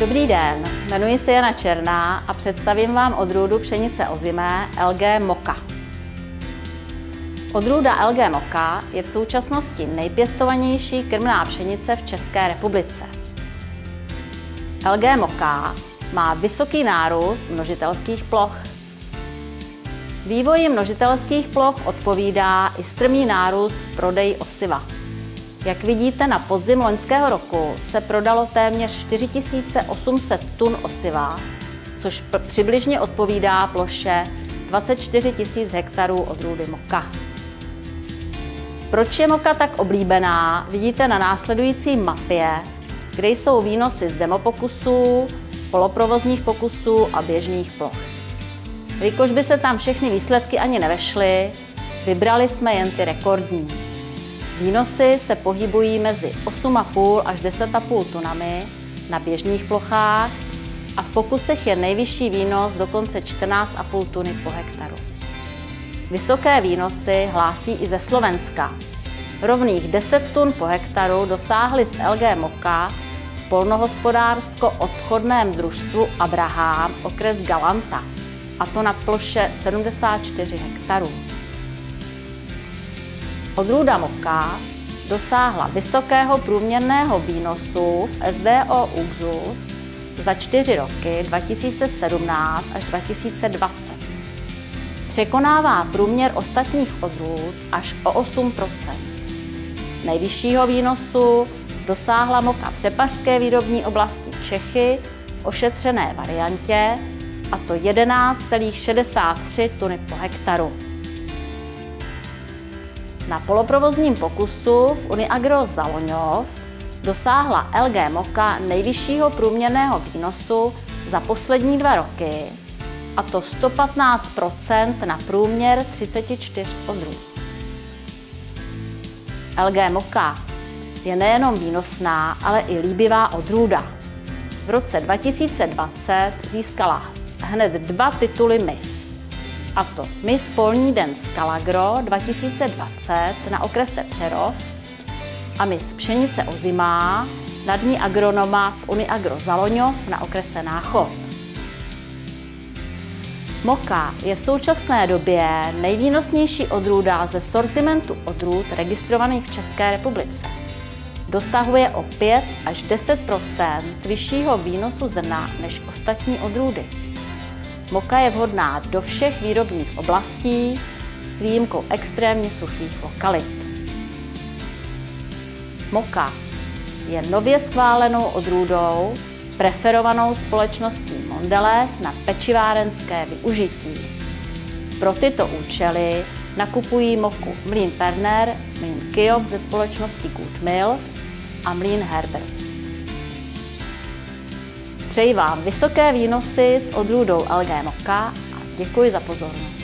Dobrý den, jmenuji se Jana Černá a představím vám odrůdu pšenice ozimé LG Moka. Odrůda LG Moka je v současnosti nejpěstovanější krmná pšenice v České republice. LG Moka má vysoký nárůst množitelských ploch. Vývoji množitelských ploch odpovídá i strmý nárůst v prodeji osiva. Jak vidíte, na podzim loňského roku se prodalo téměř 4800 tun osiva, což přibližně odpovídá ploše 24 000 hektarů odrůdy moka. Proč je moka tak oblíbená, vidíte na následující mapě, kde jsou výnosy z demopokusů, poloprovozních pokusů a běžných ploch. Jelikož by se tam všechny výsledky ani nevešly, vybrali jsme jen ty rekordní. Výnosy se pohybují mezi 8,5 až 10,5 tunami na běžných plochách a v pokusech je nejvyšší výnos dokonce 14,5 tuny po hektaru. Vysoké výnosy hlásí i ze Slovenska. Rovných 10 tun po hektaru dosáhly z LG Moka v polnohospodářsko-obchodném družstvu Abraham okres Galanta, a to na ploše 74 hektarů. Odrůda Moka dosáhla vysokého průměrného výnosu v SDO Uxus za čtyři roky 2017 až 2020. Překonává průměr ostatních odrůd až o 8% Nejvyššího výnosu dosáhla moka přepařské výrobní oblasti Čechy v ošetřené variantě, a to 11,63 tuny po hektaru. Na poloprovozním pokusu v Uniagro Zaloňov dosáhla LG Moka nejvyššího průměrného výnosu za poslední dva roky, a to 115% na průměr 34 odrůd. LG Moka je nejenom výnosná, ale i líbivá odrůda. V roce 2020 získala hned dva tituly Miss a to Miss Polní den z Calagro 2020 na okrese Přerov a Miss Pšenice Ozimá na dní agronoma v Uniagro Zaloňov na okrese Náchod. Moka je v současné době nejvýnosnější odrůda ze sortimentu odrůd registrovaných v České republice. Dosahuje o 5 až 10% vyššího výnosu zrna než ostatní odrůdy. Moka je vhodná do všech výrobních oblastí s výjimkou extrémně suchých lokalit. Moka je nově schválenou odrůdou preferovanou společností Mondelez na pečivárenské využití. Pro tyto účely nakupují moku Mlín Perner, Mlín Kyov ze společnosti Good Mills a Mlín Herbert. Přeji vám vysoké výnosy s odrůdou LG Moka a děkuji za pozornost.